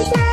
Bye.